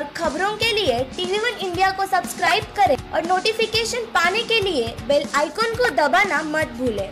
और खबरों के लिए टीवी वन इंडिया को सब्सक्राइब करें और नोटिफिकेशन पाने के लिए बेल आइकन को दबाना मत भूलें।